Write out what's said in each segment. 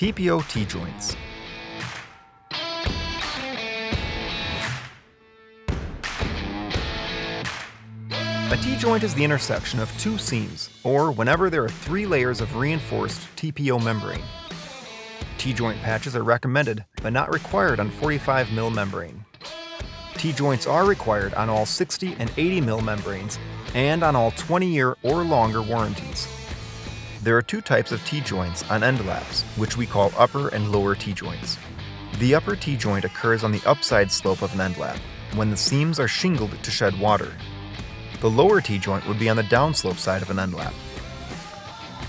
TPO T-joints. A T-joint is the intersection of two seams, or whenever there are three layers of reinforced TPO membrane. T-joint patches are recommended, but not required on 45 mil membrane. T-joints are required on all 60 and 80 mil membranes and on all 20 year or longer warranties. There are two types of T-joints on end laps, which we call upper and lower T-joints. The upper T-joint occurs on the upside slope of an end lap, when the seams are shingled to shed water. The lower T-joint would be on the downslope side of an end lap.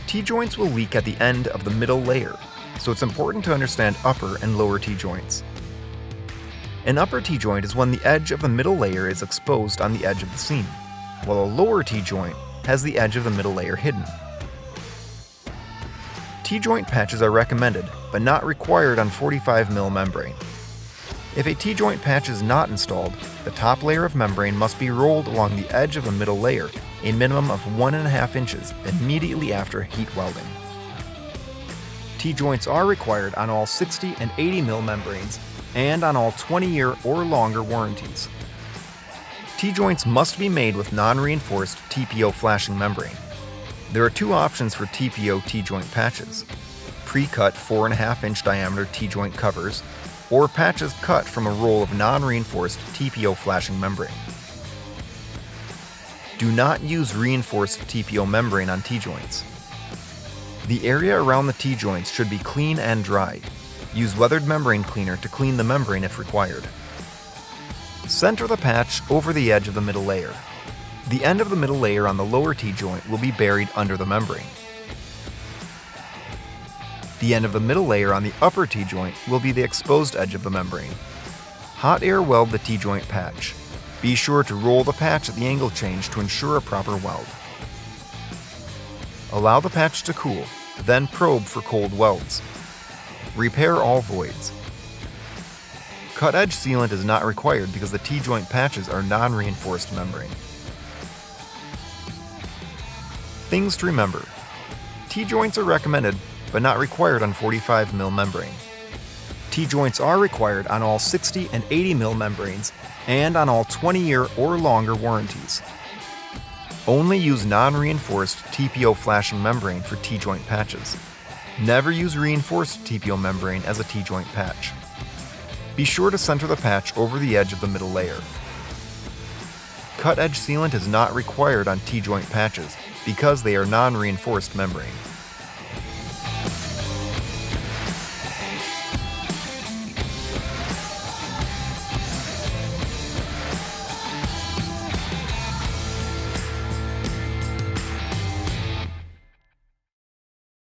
T-joints will leak at the end of the middle layer, so it's important to understand upper and lower T-joints. An upper T-joint is when the edge of the middle layer is exposed on the edge of the seam, while a lower T-joint has the edge of the middle layer hidden. T-joint patches are recommended, but not required on 45 mil membrane. If a T-joint patch is not installed, the top layer of membrane must be rolled along the edge of the middle layer a minimum of 1.5 inches immediately after heat welding. T-joints are required on all 60 and 80 mil membranes and on all 20 year or longer warranties. T-joints must be made with non-reinforced TPO flashing membrane. There are two options for TPO T-joint patches. Pre-cut 4.5 inch diameter T-joint covers, or patches cut from a roll of non-reinforced TPO flashing membrane. Do not use reinforced TPO membrane on T-joints. The area around the T-joints should be clean and dry. Use weathered membrane cleaner to clean the membrane if required. Center the patch over the edge of the middle layer. The end of the middle layer on the lower T-joint will be buried under the membrane. The end of the middle layer on the upper T-joint will be the exposed edge of the membrane. Hot air weld the T-joint patch. Be sure to roll the patch at the angle change to ensure a proper weld. Allow the patch to cool, then probe for cold welds. Repair all voids. Cut edge sealant is not required because the T-joint patches are non-reinforced membrane. Things to remember. T-joints are recommended, but not required on 45 mil membrane. T-joints are required on all 60 and 80 mil membranes and on all 20 year or longer warranties. Only use non-reinforced TPO flashing membrane for T-joint patches. Never use reinforced TPO membrane as a T-joint patch. Be sure to center the patch over the edge of the middle layer. Cut edge sealant is not required on T-joint patches because they are non-reinforced membrane.